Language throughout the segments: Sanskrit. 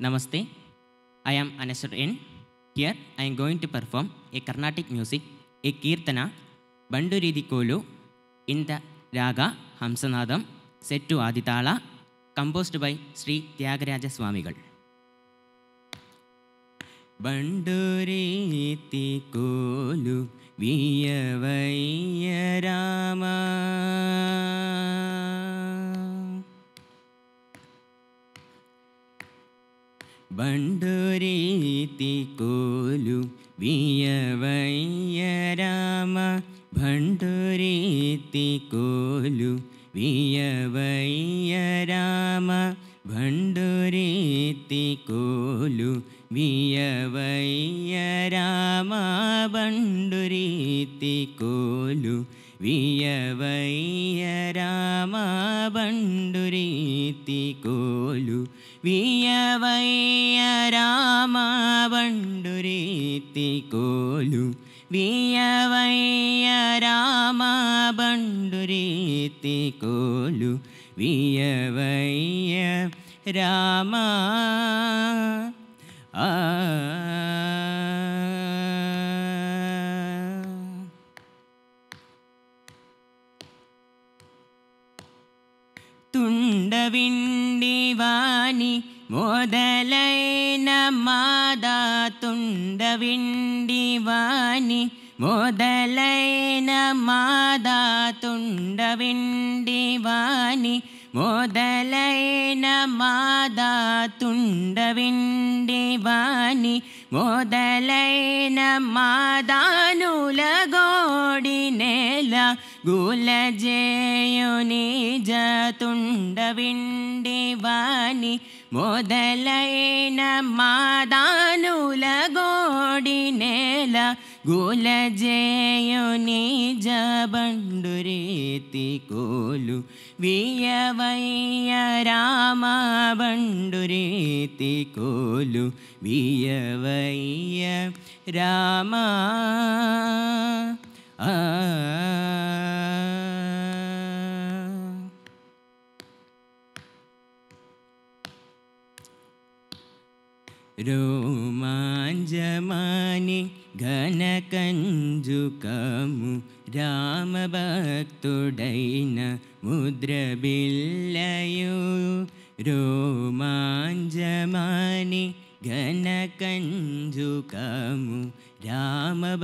Namaste. I am Anasar N. Here I am going to perform a Carnatic music, a Kirtana, Banduridi Kolu, in the Raga Hamsanadam, set to Aditala, composed by Sri Tyagaraja Swamigal. ಬಂಡುರೀತಿ ಕೋಲು ವಿಯವಯ್ಯ भण्डोरि ति कोलु वीय वैयराम भ भण्डोरि तीकोलु वीय वैयराम भ कोलु वीय राम भण्डुरिति कोलु वीय राम भण्डुरिति कोलु വിയവയ്യ രാമബണ്ടുരീത്തിക്കോലു വിയവയ്യ രാമബണ്ടുരീത്തിക്കോലു വിയവയ്യ രാമ ആ ತುಂಡವಿಂಡಿವಾನಿ ಮೊದಲೈನ ಮಾದ ತುಂಡವಿಂಡಿವಾನಿ ಮೊದಲೈನ ಮಾದ ತುಂಡವಿಂಡಿವಾನಿ ಮೊದಲೈನ ಮಾದ ತುಂಡವಿಂಡಿವಾನಿ మొదలైన మాదానుల గోడి నేల గులజేయుని జతుండ విండి వాణి. మొదలైన మాదానుల గోడి నేల గులజేయుని జబండురీతి కోలు వియవయ్య రామ బండురీతి కోలు వియవయ్య రామ ఆ రోమాంజమాని ఘనకంజుకము రామభక్తుడైన ముద్రబిల్లయు రోమాంజమాని ఘనకంజుకము రామభక్తుడైన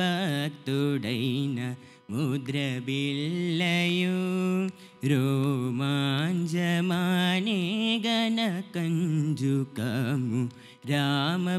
ముద్రబిల్లయు రోమాంజమాని గణకంజుకము రామభక్తుడైన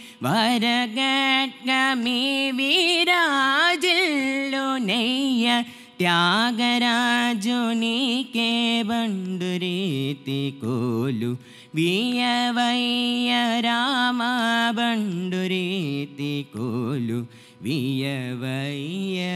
വരകമേ विराज लु नैय त्यागराजुनि के വിയവയ്യ രാമ वियवैय राम भण्डुरीति कोलु वीयवैया